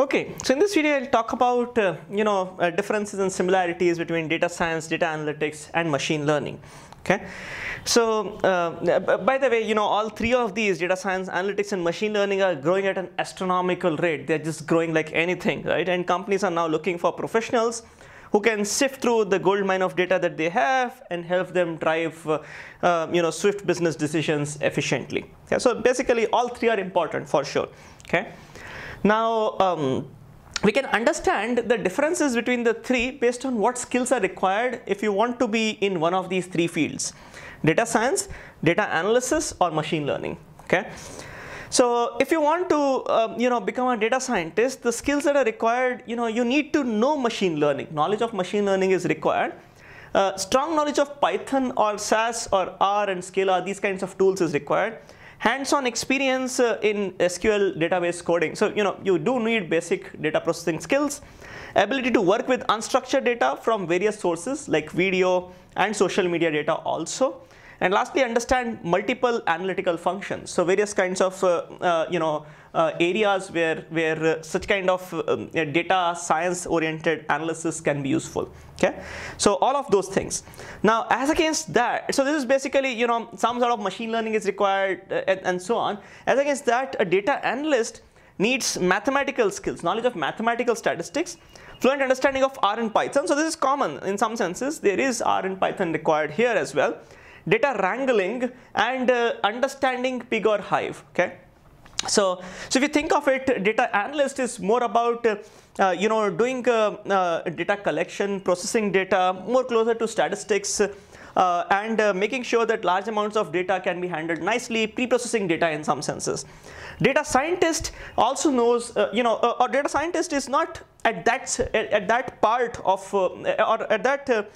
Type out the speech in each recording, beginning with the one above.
Okay, so in this video I'll talk about uh, you know uh, differences and similarities between data science, data analytics, and machine learning. Okay, so uh, by the way, you know all three of these data science, analytics, and machine learning are growing at an astronomical rate. They're just growing like anything, right? And companies are now looking for professionals who can sift through the gold mine of data that they have and help them drive uh, uh, you know swift business decisions efficiently. Okay, so basically all three are important for sure. Okay. Now, um, we can understand the differences between the three based on what skills are required if you want to be in one of these three fields, data science, data analysis, or machine learning. Okay. So if you want to, um, you know, become a data scientist, the skills that are required, you know, you need to know machine learning. Knowledge of machine learning is required. Uh, strong knowledge of Python or SAS or R and Scala, these kinds of tools is required hands-on experience uh, in SQL database coding. So, you know, you do need basic data processing skills, ability to work with unstructured data from various sources like video and social media data also. And lastly, understand multiple analytical functions. So various kinds of, uh, uh, you know, uh, areas where, where such kind of um, data science oriented analysis can be useful. Okay, so all of those things. Now, as against that, so this is basically you know some sort of machine learning is required and, and so on. As against that, a data analyst needs mathematical skills, knowledge of mathematical statistics, fluent understanding of R and Python. So this is common in some senses. There is R and Python required here as well. Data wrangling and uh, understanding pig or hive. Okay. So, so if you think of it, data analyst is more about uh, you know doing uh, uh data collection, processing data, more closer to statistics, uh, and uh, making sure that large amounts of data can be handled nicely, pre-processing data in some senses. Data scientist also knows, you know, or data scientist is not at that at, at that part of or at that.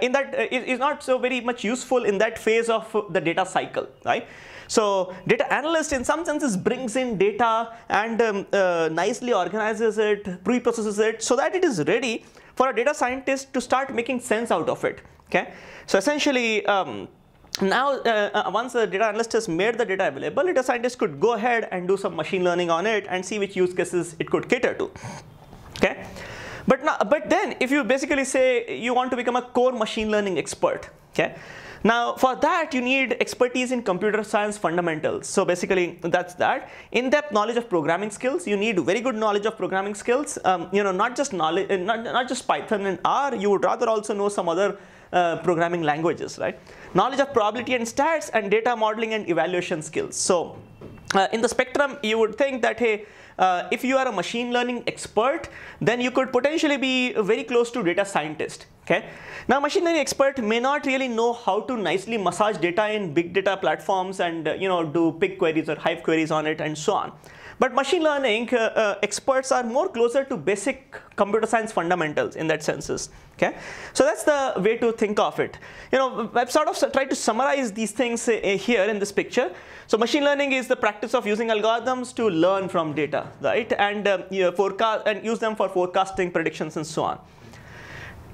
In that is not so very much useful in that phase of the data cycle, right? So data analyst in some senses brings in data and um, uh, nicely organizes it, pre-processes it so that it is ready for a data scientist to start making sense out of it. Okay. So essentially, um, now uh, uh, once the data analyst has made the data available, data scientist could go ahead and do some machine learning on it and see which use cases it could cater to. Okay. But, now, but then if you basically say you want to become a core machine learning expert, okay, now for that you need expertise in computer science fundamentals. So basically that's that. In-depth knowledge of programming skills. You need very good knowledge of programming skills. Um, you know not just knowledge, uh, not, not just Python and R. You would rather also know some other uh, programming languages, right? Knowledge of probability and stats and data modeling and evaluation skills. So uh, in the spectrum, you would think that, hey, uh, if you are a machine learning expert, then you could potentially be very close to data scientist. Okay. Now, machine learning expert may not really know how to nicely massage data in big data platforms and uh, you know do pig queries or hive queries on it and so on. But machine learning uh, uh, experts are more closer to basic computer science fundamentals in that senses. Okay, so that's the way to think of it. You know, I've sort of tried to summarize these things uh, here in this picture. So machine learning is the practice of using algorithms to learn from data, right, and uh, you know, forecast and use them for forecasting, predictions, and so on.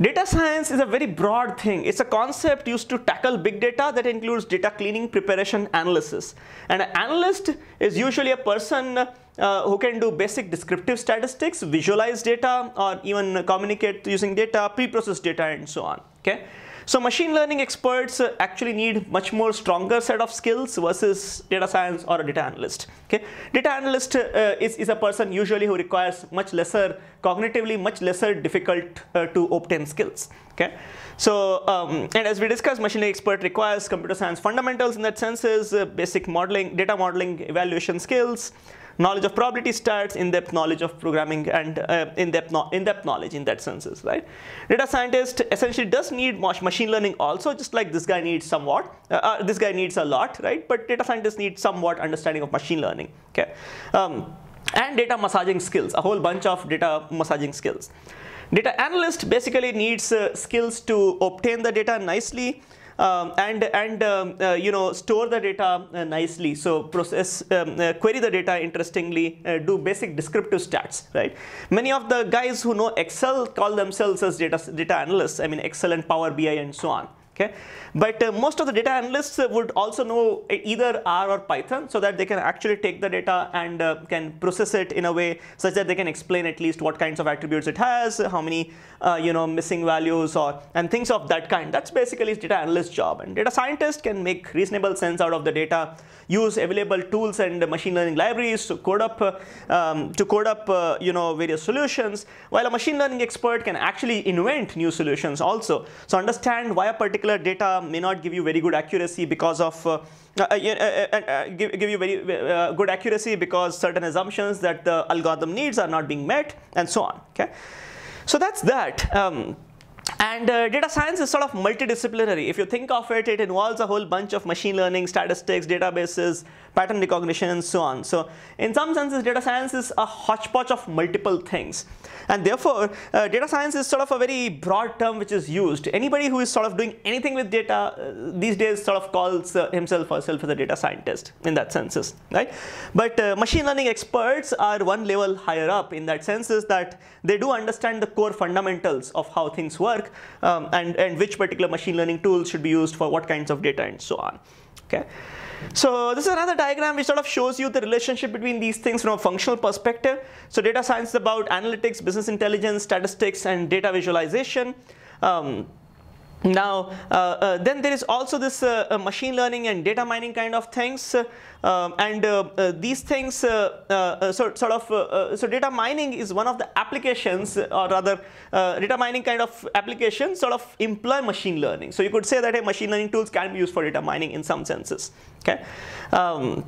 Data science is a very broad thing. It's a concept used to tackle big data that includes data cleaning, preparation, analysis. And an analyst is usually a person uh, who can do basic descriptive statistics, visualize data, or even communicate using data, pre-process data, and so on. Okay. So machine learning experts uh, actually need much more stronger set of skills versus data science or a data analyst. Okay, data analyst uh, is, is a person usually who requires much lesser, cognitively much lesser difficult uh, to obtain skills. Okay, so um, and as we discussed, machine learning expert requires computer science fundamentals in that sense is uh, basic modeling, data modeling, evaluation skills, knowledge of probability stats, in-depth knowledge of programming, and uh, in-depth no in-depth knowledge in that senses, right? Data scientist essentially does need machine learning also, just like this guy needs somewhat. Uh, uh, this guy needs a lot, right? But data scientists need somewhat understanding of machine learning, okay? Um, and data massaging skills, a whole bunch of data massaging skills. Data analyst basically needs uh, skills to obtain the data nicely, um, and and um, uh, you know store the data uh, nicely. So process um, uh, query the data interestingly, uh, do basic descriptive stats. Right. Many of the guys who know Excel call themselves as data data analysts. I mean Excel and Power BI and so on. Okay, but uh, most of the data analysts would also know either R or Python, so that they can actually take the data and uh, can process it in a way such that they can explain at least what kinds of attributes it has, how many uh, you know missing values or and things of that kind. That's basically data analyst job, and data scientist can make reasonable sense out of the data, use available tools and machine learning libraries to code up uh, um, to code up uh, you know various solutions, while a machine learning expert can actually invent new solutions also. So understand why a particular data may not give you very good accuracy because of uh, uh, uh, uh, give, give you very good accuracy because certain assumptions that the algorithm needs are not being met and so on. Okay, so that's that. Um, and uh, data science is sort of multidisciplinary. If you think of it, it involves a whole bunch of machine learning, statistics, databases, pattern recognition, and so on. So in some senses, data science is a hodgepodge of multiple things. And therefore, uh, data science is sort of a very broad term which is used. Anybody who is sort of doing anything with data uh, these days sort of calls uh, himself or herself as a data scientist in that senses, right? But uh, machine learning experts are one level higher up in that sense is that they do understand the core fundamentals of how things work um, and, and which particular machine learning tools should be used for what kinds of data and so on, okay? So this is another diagram which sort of shows you the relationship between these things from a functional perspective. So data science is about analytics, business intelligence, statistics, and data visualization. Um, now, uh, uh, then there is also this uh, uh machine learning and data mining kind of things, uh, um, and uh, these things, so, sort of, so data mining is one of the applications, or rather, data mining kind of applications sort of employ machine learning. So you could say that hey, machine learning tools can be used for data mining in some senses. Okay. Um,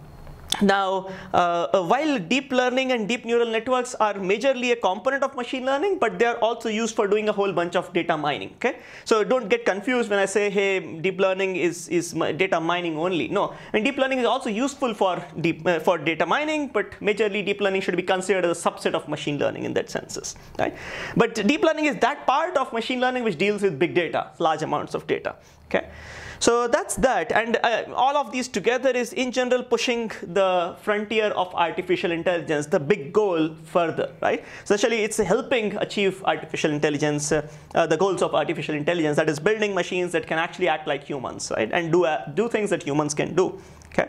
now, uh, uh, while deep learning and deep neural networks are majorly a component of machine learning, but they are also used for doing a whole bunch of data mining. Okay, so don't get confused when I say, hey, deep learning is is data mining only. No, and deep learning is also useful for deep uh, for data mining, but majorly deep learning should be considered as a subset of machine learning in that senses, right? But deep learning is that part of machine learning which deals with big data, large amounts of data. Okay. So that's that. And uh, all of these together is in general pushing the frontier of artificial intelligence, the big goal further, right? Essentially, it's helping achieve artificial intelligence, uh, uh, the goals of artificial intelligence, that is building machines that can actually act like humans, right? And do, uh, do things that humans can do, okay?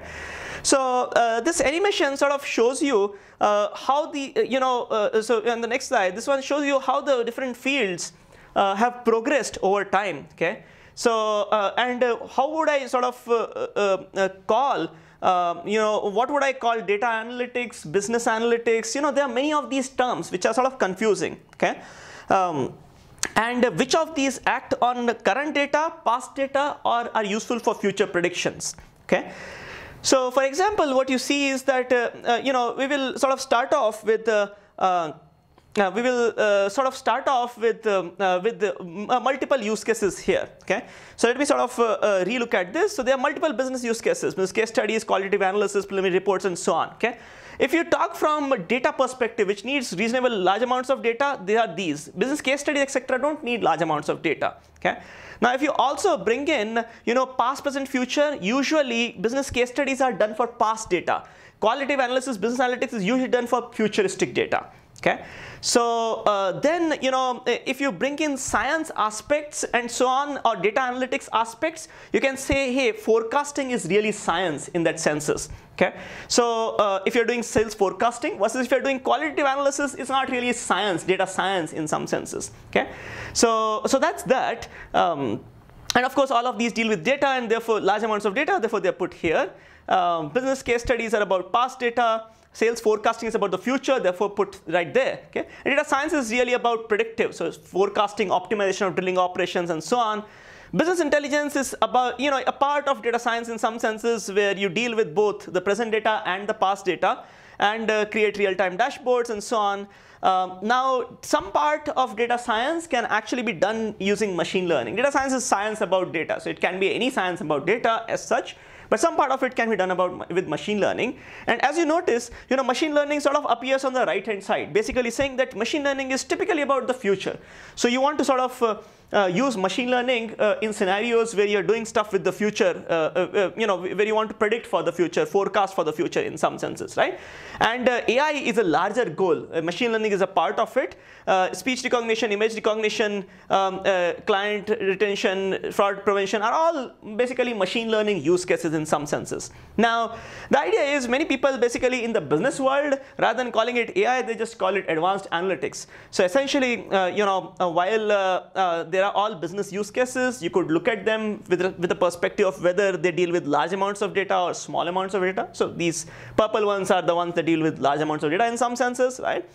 So uh, this animation sort of shows you uh, how the, you know, so on the next slide, this one shows you how the different fields have progressed over time, okay? So, uh, and uh, how would I sort of uh, call uh, you know, what would I call data analytics, business analytics? You know, there are many of these terms which are sort of confusing. Okay, um, and which of these act on current data, past data, or are useful for future predictions? Okay. So, for example, what you see is that uh, uh, you know we will sort of start off with uh, we will uh, sort of start off with um, uh, with the, uh, multiple use cases here. Okay, so let me sort of uh, uh, relook at this. So there are multiple business use cases, business case studies, qualitative analysis, preliminary reports, and so on. Okay, if you talk from a data perspective, which needs reasonable large amounts of data, there are these business case studies, etc. Don't need large amounts of data. Okay. Now, if you also bring in, you know, past, present, future, usually business case studies are done for past data. Qualitative analysis, business analytics is usually done for futuristic data. Okay. So uh, then, you know, if you bring in science aspects and so on, or data analytics aspects, you can say, hey, forecasting is really science in that senses. Okay. So uh, if you're doing sales forecasting versus if you're doing qualitative analysis, it's not really science, data science in some senses. Okay. So so that's that. Um, and of course, all of these deal with data and therefore large amounts of data, therefore they're put here. Um, business case studies are about past data. Sales forecasting is about the future, therefore put right there. Okay? And data science is really about predictive, so forecasting, optimization of drilling operations, and so on. Business intelligence is about, you know, a part of data science in some senses where you deal with both the present data and the past data and uh, create real-time dashboards and so on. Um, now, some part of data science can actually be done using machine learning. Data science is science about data, so it can be any science about data as such, but some part of it can be done about with machine learning. And as you notice, you know, machine learning sort of appears on the right hand side, basically saying that machine learning is typically about the future. So you want to sort of uh, Uh, use machine learning uh, in scenarios where you're doing stuff with the future, uh, uh, uh you know, where you want to predict for the future, forecast for the future in some senses, right? And uh, AI is a larger goal. machine learning is a part of it. speech recognition, image recognition, um, client retention, fraud prevention are all basically machine learning use cases in some senses. Now, the idea is many people basically in the business world, rather than calling it AI, they just call it advanced analytics. So essentially, you know, while there are all business use cases. You could look at them with, with the perspective of whether they deal with large amounts of data or small amounts of data. So these purple ones are the ones that deal with large amounts of data in some senses, right?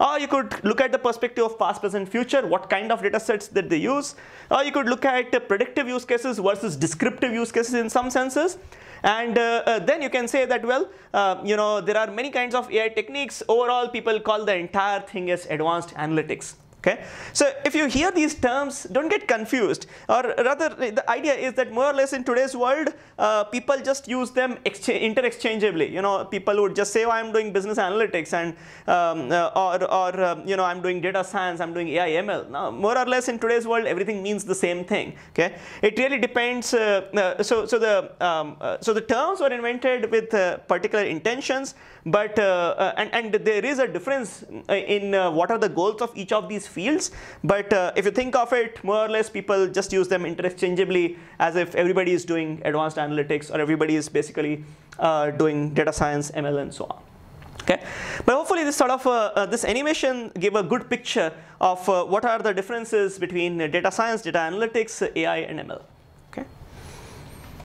Or you could look at the perspective of past, present, future, what kind of data sets that they use. Or you could look at predictive use cases versus descriptive use cases in some senses. And uh, uh, then you can say that, well, uh, you know, there are many kinds of AI techniques. Overall, people call the entire thing as advanced analytics. Okay, so if you hear these terms, don't get confused. Or rather, the idea is that more or less in today's world, uh, people just use them interchangeably. You know, people would just say, "Oh, I'm doing business analytics," and um, uh, or or um, you know, I'm doing data science, I'm doing AI ML. Now, more or less in today's world, everything means the same thing. Okay, it really depends. Uh, uh so so the um, uh, so the terms were invented with uh, particular intentions, but and and there is a difference in what are the goals of each of these fields. But uh, if you think of it, more or less people just use them interchangeably as if everybody is doing advanced analytics or everybody is basically uh, doing data science, ML, and so on. Okay, but hopefully this sort of uh, uh, this animation gave a good picture of uh, what are the differences between data science, data analytics, AI, and ML.